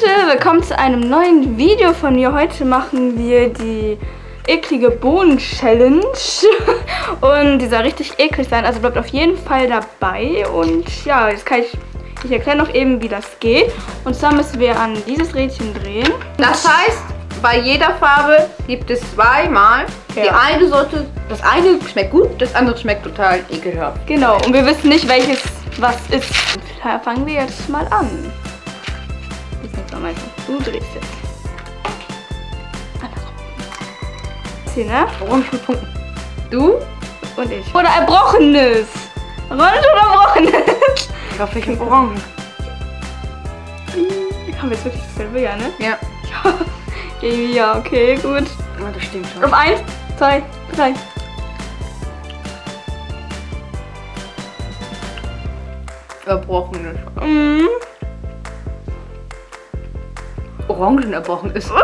Leute, willkommen zu einem neuen Video von mir. Heute machen wir die eklige Bohnen-Challenge. Und die soll richtig eklig sein, also bleibt auf jeden Fall dabei. Und ja, jetzt kann ich, ich erkläre noch eben, wie das geht. Und zwar müssen wir an dieses Rädchen drehen. Das heißt, bei jeder Farbe gibt es zweimal. Die Ja. eine Sorte, das eine schmeckt gut, das andere schmeckt total ekelhaft. Genau, und wir wissen nicht, welches was ist. Da fangen wir jetzt mal an. Drehst jetzt. Andersrum. Hier, ne? Orange mit Punkten. Du? Und ich. Oder Erbrochenes. Orange oder Erbrochenes? Ich hoffe, ich habe Orange. Haben wir jetzt wirklich dasselbe, ja, ne? Ja. Ja. Ja, okay, gut. Ja, das stimmt schon. Auf eins, zwei, drei. Erbrochenes. Mhm. Orangen erbrochen ist.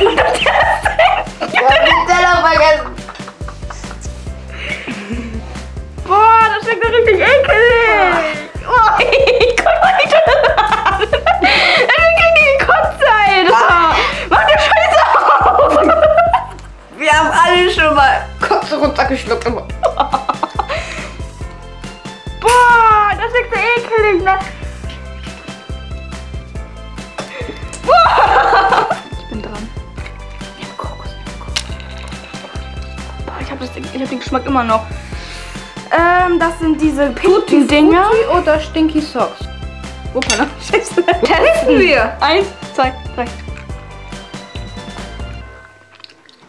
Das? Ich hab den Teller vergessen. Boah, das schmeckt doch richtig ekelig. Oh, guck mal, wie du das hast. Das schmeckt richtig gekotzt, Alter. Mach die Scheiße auf. Wir haben alle schon mal Kotze runtergeschluckt. Boah, das schmeckt so ekelig, ne? Ich habe hab den Geschmack immer noch. Ähm, das sind diese pinken Dinger. Oder Stinky Socks? Hoppala, scheiße. Testen wir. Eins, zwei, drei.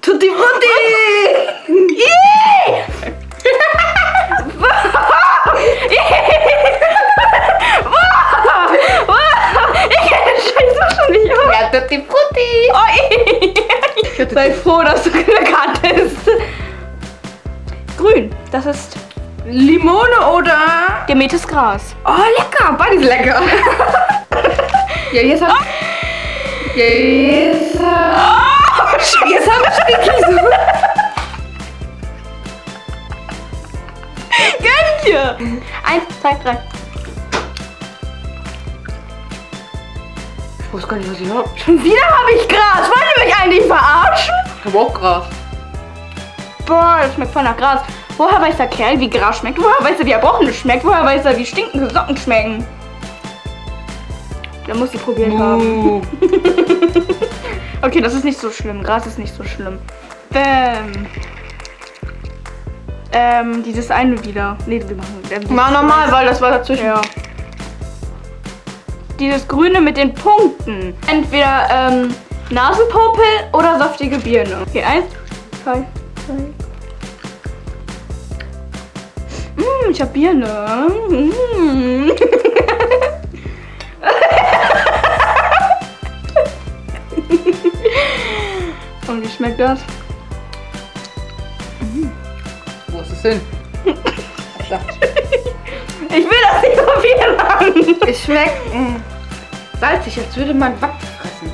Tutti Frutti! Tutti Frutti! Oh, Sei froh, dass du Glück hattest. Das ist Limone oder... gemähtes Gras. Oh, lecker! Beides lecker! ja, jetzt hat... Jetzt... Oh, Jetzt haben wir Stinky so. Gönn dir. Eins, zwei, drei. Ich weiß gar nicht, was ich hab. Schon wieder habe ich Gras. Wollt ihr mich eigentlich verarschen? Ich hab auch Gras. Boah, das schmeckt voll nach Gras. Woher weiß der Kerl, wie Gras schmeckt? Woher weiß er, wie Erbrochenes schmeckt? Woher weiß er, wie stinkende Socken schmecken? Der muss sie probiert haben. Okay, das ist nicht so schlimm. Gras ist nicht so schlimm. Ähm. Ähm, dieses eine wieder. Nee, wir machen. Ähm, Mal normal, weil das war dazwischen. Ja. Dieses grüne mit den Punkten. Entweder ähm, Nasenpopel oder saftige Birne. Okay, eins, zwei, drei. Ich hab Birne. Mmh. Und wie schmeckt das? Wo ist es hin? Ich will das nicht probieren. Es schmeckt mh, salzig, als würde man Wapfel fressen.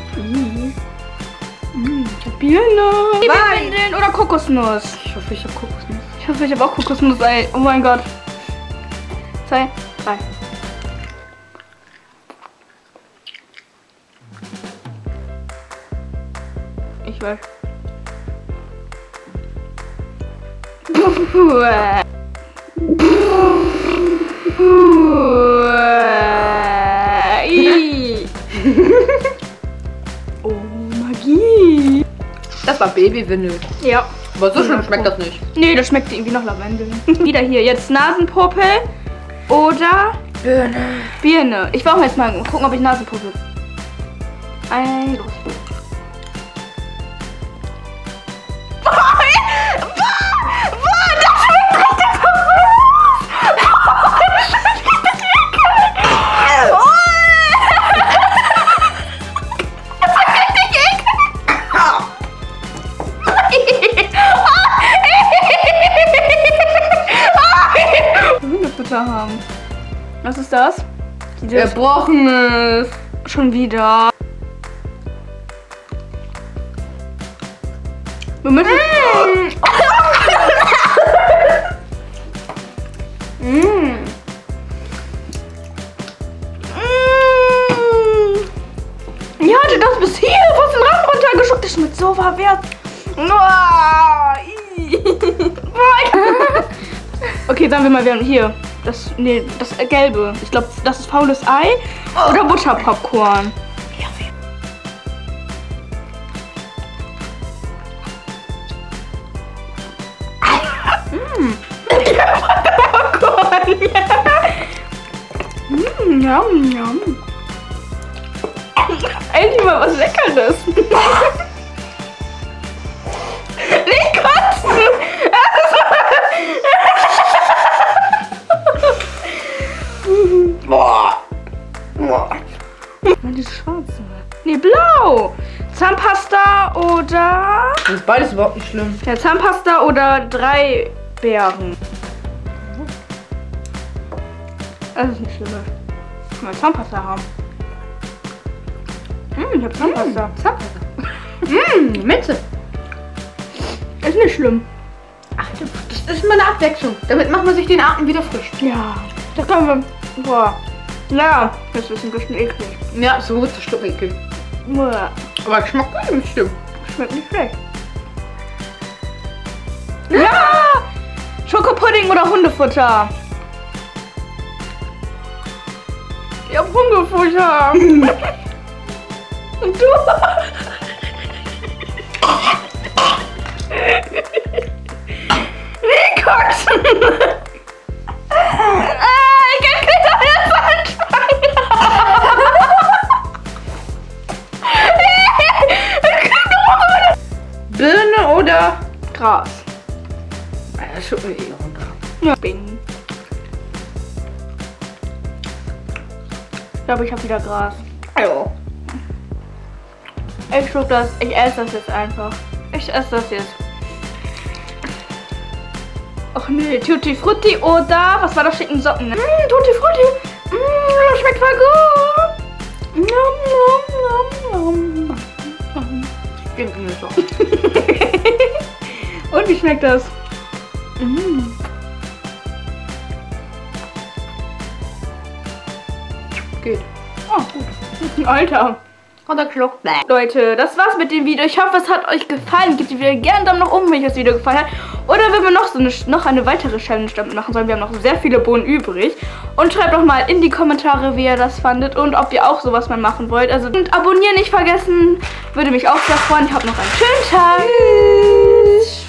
Ich hab Birne. Oder Kokosnuss. Ich hoffe, ich hab Kokosnuss. Ich hoffe, ich habe auch Kokosnuss, ey. Oh mein Gott. Zwei, drei. Ich weiß. Oh, Magie. Das war Babywindel. Ja. Aber so schlimm schmeckt das nicht. Nee, das schmeckt irgendwie nach Lavendel. Wieder hier. Jetzt Nasenpopel Birne. Birne. Ich brauche jetzt mal gucken, ob ich Nasenpopel. Ein, los. Was ist das? Dieses Erbrochenes. Schon wieder. Wir müssen... Mmh. Oh. mmh. Wie hatte das bis hier fast den Rand runtergeschuckt? Das schmeckt so verwehrt. okay, dann wir mal, wir haben hier das, nee, das gelbe. Ich glaube, das ist faules Ei oder Butterpopcorn. Mm, yum, yum. Endlich mal was Leckeres. Die schwarze. Nee, blau. Zahnpasta oder... Das ist beides überhaupt nicht schlimm. Ja, Zahnpasta oder drei Beeren. Das ist nicht schlimm. Ich will Zahnpasta haben. Hm, ich hab Zahnpasta. Zahnpasta. Mmh, Minze. Ist nicht schlimm. Ach, das ist immer eine Abwechslung. Damit macht man sich den Atem wieder frisch. Ja, da können wir... Boah. Ja, das ist ein bisschen eklig. Ja, so ist das Stückwinkel. Boah, Aber Geschmack ist nicht stimmt. schmeckt nicht schlecht. Ja! Schokopudding oder Hundefutter? Ich hab Hundefutter. Und du? Wie kotzen? Wir eh runter. Ja. Bing. Ich glaube, ich habe wieder Gras. Ja. Ich schluck das. Ich esse das jetzt einfach. Ich esse das jetzt. Och nee, Tutti Frutti oder was war das schicken Socken? Mm, Tutti Frutti. Mm, das schmeckt voll gut. Nom, nom, nom, nom. Stimmt mir so. Und wie schmeckt das? Mm. Geht. Oh, gut. Alter. Runtergeschluckt. Bäh. Leute, das war's mit dem Video. Ich hoffe, es hat euch gefallen. Gebt wieder gerne einen Daumen nach oben, wenn euch das Video gefallen hat. Oder wenn wir noch so eine, noch eine weitere Challenge damit machen sollen. Wir haben noch sehr viele Bohnen übrig. Und schreibt doch mal in die Kommentare, wie ihr das fandet und ob ihr auch sowas mal machen wollt. Also und abonnieren nicht vergessen. Würde mich auch sehr freuen. Ich habe noch einen schönen Tag. Tschüss.